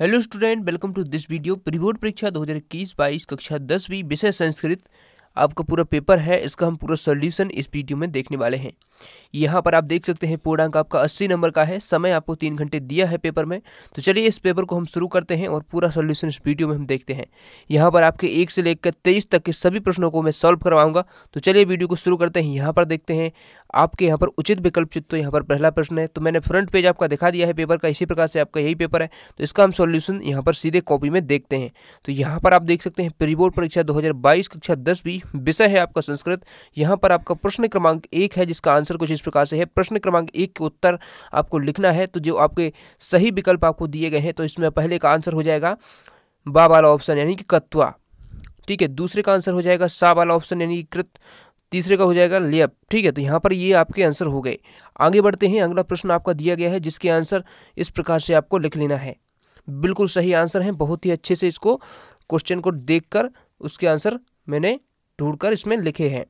Hello student welcome to this video pre board परीक्षा 2021-22 कक्षा दसवीं विषय संस्कृत। आपका पूरा पेपर है, इसका हम पूरा सॉल्यूशन इस वीडियो में देखने वाले हैं। यहाँ पर आप देख सकते हैं, पूर्णांक आपका 80 नंबर का है। समय आपको तीन घंटे दिया है पेपर में। तो चलिए इस पेपर को हम शुरू करते हैं और पूरा सोल्यूशन इस वीडियो में हम देखते हैं। यहाँ पर आपके एक से लेकर तेईस तक के सभी प्रश्नों को मैं सॉल्व करवाऊँगा। तो चलिए वीडियो को शुरू करते हैं। यहाँ पर देखते हैं, आपके यहाँ पर उचित विकल्प चित्त तो यहाँ पर पहला प्रश्न है। तो मैंने फ्रंट पेज आपका दिखा दिया है पेपर का, इसी प्रकार से आपका यही पेपर है। तो इसका हम सोल्यूशन यहाँ पर सीधे कॉपी में देखते हैं। तो यहाँ पर आप देख सकते हैं प्री बोर्ड परीक्षा 2022 कक्षा दसवीं विषय है आपका संस्कृत। यहाँ पर आपका प्रश्न क्रमांक एक है, जिसका आंसर कुछ इस प्रकार से है। प्रश्न क्रमांक एक के उत्तर आपको लिखना है तो जो आपके सही विकल्प आपको दिए गए हैं तो इसमें पहले का आंसर हो जाएगा बा वाला ऑप्शन, यानी कि कत्वा। ठीक है, दूसरे का आंसर हो जाएगा सा वाला ऑप्शन, यानी कृत। तीसरे का हो जाएगा लेप ठीक है तो यहाँ पर ये आपके आंसर हो गए। आगे बढ़ते हैं, अगला प्रश्न आपका दिया गया है, जिसके आंसर इस प्रकार से आपको लिख लेना है। बिल्कुल सही आंसर है, बहुत ही अच्छे से इसको क्वेश्चन को देखकर उसके आंसर मैंने ढूंढकर इसमें लिखे हैं।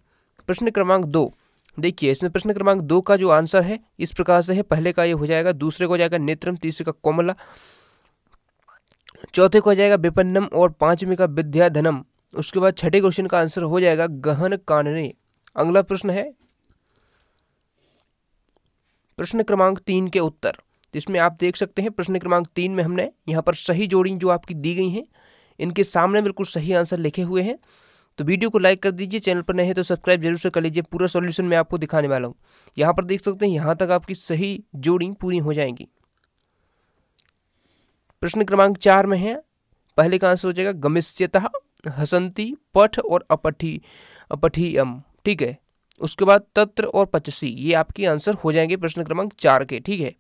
प्रश्न क्रमांक दो। देखिए, इसमें प्रश्न क्रमांक दो का जो आंसर है, इस प्रकार से है। पहले का ये हो जाएगा, दूसरे को हो जाएगा नेत्रम, तीसरे का कोमला, चौथे को हो जाएगा विपन्नम और पाँचवें का विद्याधनम। उसके बाद छठे क्वेश्चन का आंसर हो जाएगा गहन कानने। अगला प्रश्न है, प्रश्न क्रमांक तीन के उत्तर। जिसमें आप देख सकते हैं, प्रश्न क्रमांक तीन में हमने यहाँ पर सही जोड़ी जो आपकी दी गई हैं, इनके सामने बिल्कुल सही आंसर लिखे हुए हैं। तो वीडियो को लाइक कर दीजिए, चैनल पर नहीं है तो सब्सक्राइब ज़रूर से कर लीजिए, पूरा सॉल्यूशन मैं आपको दिखाने वाला हूँ। यहाँ पर देख सकते हैं, यहाँ तक आपकी सही जोड़ी पूरी हो जाएँगी। प्रश्न क्रमांक चार में है, पहले का आंसर हो जाएगा, गमिष्यतः हसंती, पठ और अपठी, अपठीयम, ठीक है? उसके बाद तत्र और पचसी, ये आपके आंसर हो जाएँगे प्रश्न क्रमांक चार के, ठीक है?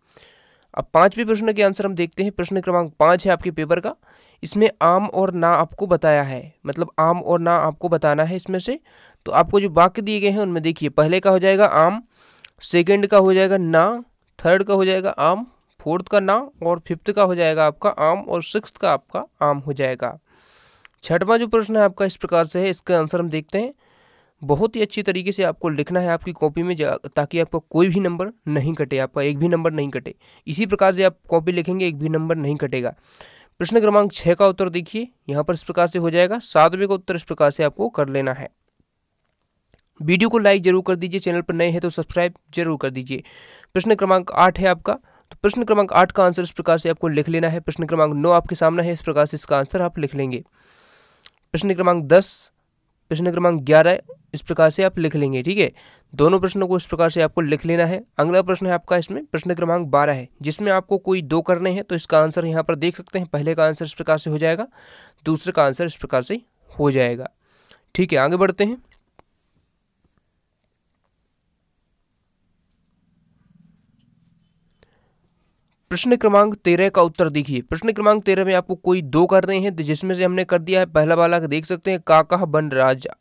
अब पाँचवें प्रश्न के आंसर हम देखते हैं। प्रश्न क्रमांक पाँच है आपके पेपर का। इसमें आम और ना आपको बताया है। मतलब आम और ना आपको बताना है इसमें से। तो आपको जो वाक्य दिए गए हैं, उनमें देखिए, पहले का हो जाएगा आम, सेकेंड का हो जाएगा ना, थर्ड का हो जाएगा आम, फोर्थ का ना, और फिफ्थ का हो जाएगा आपका आम, और सिक्स का आपका आम हो जाएगा। छठवां जो प्रश्न है आपका इस प्रकार से है, इसका आंसर हम देखते हैं। बहुत ही अच्छी तरीके से आपको लिखना है आपकी कॉपी में ताकि आपका कोई भी नंबर नहीं कटे, आपका एक भी नंबर नहीं कटे। इसी प्रकार से आप कॉपी लिखेंगे, एक भी नंबर नहीं कटेगा। प्रश्न क्रमांक छः का उत्तर देखिए। यहाँ पर इस प्रकार से हो जाएगा। सातवें का उत्तर इस प्रकार से आपको कर लेना है। वीडियो को लाइक ज़रूर कर दीजिए। चैनल पर नए हैं तो सब्सक्राइब ज़रूर कर दीजिए। प्रश्न क्रमांक आठ है आपका। तो प्रश्न क्रमांक आठ का आंसर इस प्रकार से आपको लिख लेना है। प्रश्न क्रमांक नौ आपके सामने है। इस प्रकार से इसका आंसर आप लिख लेंगे। प्रश्न क्रमांक दस प्रश्न क्रमांक ग्यारह, इस प्रकार से आप लिख लेंगे, ठीक है? दोनों प्रश्नों को इस प्रकार से आपको लिख लेना है। अगला प्रश्न है आपका, इसमें प्रश्न क्रमांक बारह है, जिसमें आपको कोई दो करने हैं तो इसका आंसर यहाँ पर देख सकते हैं। पहले का आंसर इस प्रकार से हो जाएगा, दूसरे का आंसर इस प्रकार से हो जाएगा। ठीक है, आगे बढ़ते हैं। प्रश्न क्रमांक तेरह का उत्तर देखिए। प्रश्न क्रमांक तेरह में आपको कोई दो कर रहे हैं तो जिसमें से हमने कर दिया है, पहला वाला देख सकते हैं, काका बन राजा।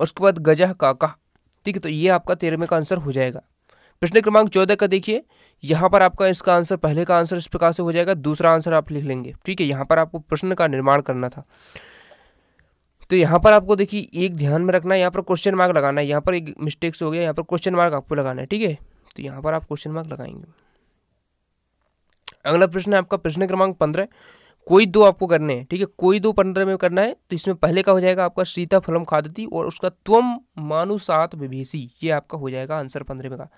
उसके बाद गजह काका। ठीक है तो ये आपका तेरहवें का आंसर हो जाएगा। प्रश्न क्रमांक चौदह का देखिए। यहाँ पर आपका इसका आंसर, पहले का आंसर इस प्रकार से हो जाएगा, दूसरा आंसर आप लिख लेंगे। ठीक है, यहाँ पर आपको प्रश्न का निर्माण करना था। तो यहाँ पर आपको देखिए, एक ध्यान में रखना है, यहाँ पर क्वेश्चन मार्क लगाना है। यहाँ पर एक मिस्टेक्स हो गया, यहाँ पर क्वेश्चन मार्क आपको लगाना है। ठीक है तो यहाँ पर आप क्वेश्चन मार्क लगाएँगे। अगला प्रश्न है आपका प्रश्न क्रमांक पंद्रह कोई दो आपको करने हैं, ठीक है? कोई दो पंद्रह में करना है तो इसमें पहले का हो जाएगा आपका सीता फलम खादती और उसका त्वम मानुसात विभेसी ये आपका हो जाएगा आंसर पंद्रह में का।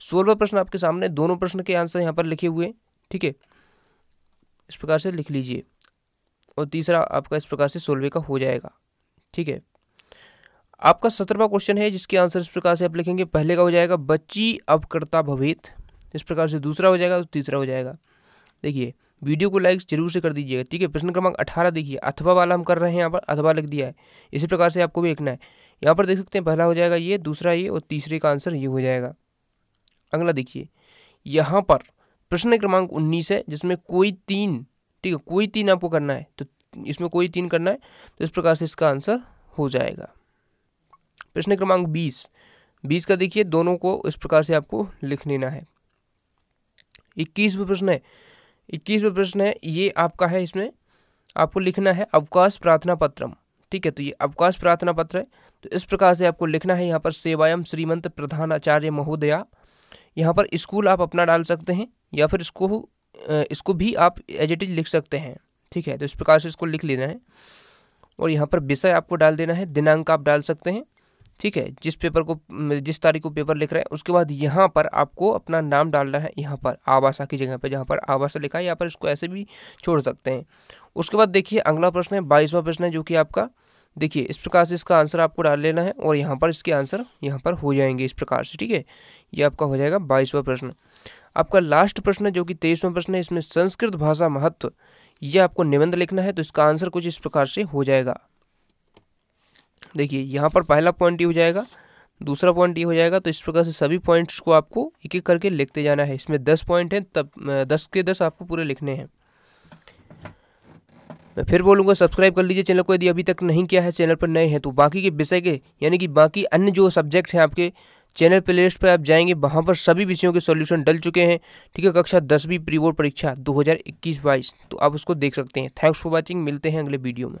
सोलवा प्रश्न आपके सामने, दोनों प्रश्न के आंसर यहाँ पर लिखे हुए ठीक है? इस प्रकार से लिख लीजिए। और तीसरा आपका इस प्रकार से सोलवे का हो जाएगा, ठीक है? आपका सत्रहवा क्वेश्चन है, जिसके आंसर इस प्रकार से आप लिखेंगे, पहले का हो जाएगा, बच्ची अवकर्ता भवेत। इस प्रकार से दूसरा हो जाएगा तो तीसरा हो जाएगा। देखिए, वीडियो को लाइक ज़रूर से कर दीजिएगा, ठीक है? प्रश्न क्रमांक अठारह देखिए, अथवा वाला हम कर रहे हैं यहाँ पर, अथवा लिख दिया है। इसी प्रकार से आपको भी लिखना है। यहाँ पर देख सकते हैं, पहला हो जाएगा ये, दूसरा ये और तीसरे का आंसर ये हो जाएगा। अगला देखिए, यहाँ पर प्रश्न क्रमांक उन्नीस है, जिसमें कोई तीन, ठीक है, कोई तीन आपको करना है तो इसमें कोई तीन करना है तो इस प्रकार से इसका आंसर हो जाएगा। प्रश्न क्रमांक बीस बीस का देखिए, दोनों को इस प्रकार से आपको लिख लेना है। इक्कीसवें प्रश्न है इक्कीसवें प्रश्न है, ये आपका है इसमें, आपको लिखना है अवकाश प्रार्थना पत्रम, ठीक है? तो ये अवकाश प्रार्थना पत्र है तो इस प्रकार से आपको लिखना है, यहाँ पर सेवायम श्रीमंत प्रधान आचार्य महोदया, यहाँ पर स्कूल आप अपना डाल सकते हैं, या फिर इसको इसको भी आप एज इट इज़ लिख सकते हैं, ठीक है? तो इस प्रकार से इसको लिख लेना है, और यहाँ पर विषय आपको डाल देना है, दिनांक आप डाल सकते हैं ठीक है, जिस पेपर को जिस तारीख को पेपर लिख रहे हैं, उसके बाद यहाँ पर आपको अपना नाम डालना है, यहाँ पर आवासा की जगह पर जहाँ पर आवासा लिखा है, यहाँ पर इसको ऐसे भी छोड़ सकते हैं। उसके बाद देखिए, अगला प्रश्न है, बाईसवा प्रश्न है जो कि आपका, देखिए, इस प्रकार से इसका आंसर आपको डाल लेना है और यहाँ पर इसके आंसर यहाँ पर हो जाएँगे इस प्रकार से, ठीक है? ये आपका हो जाएगा बाईसवा प्रश्न। आपका लास्ट प्रश्न जो कि तेईसवा प्रश्न है, इसमें संस्कृत भाषा महत्व, ये आपको निबंध लिखना है तो इसका आंसर कुछ इस प्रकार से हो जाएगा। देखिए, यहाँ पर पहला पॉइंट ये हो जाएगा, दूसरा पॉइंट ये हो जाएगा तो इस प्रकार से सभी पॉइंट्स को आपको एक एक करके लिखते जाना है। इसमें दस पॉइंट हैं, तब दस के दस आपको पूरे लिखने हैं। मैं फिर बोलूँगा सब्सक्राइब कर लीजिए चैनल को, यदि अभी तक नहीं किया है, चैनल पर नए हैं तो बाकी के विषय के, यानी कि बाकी अन्य जो सब्जेक्ट हैं आपके, चैनल प्ले लिस्ट पर आप जाएँगे, वहाँ पर सभी विषयों के सॉल्यूशन डल चुके हैं। ठीक है, कक्षा दसवीं प्री बोर्ड परीक्षा 2021-22 तो आप उसको देख सकते हैं। थैंक्स फॉर वाचिंग मिलते हैं अगले वीडियो में।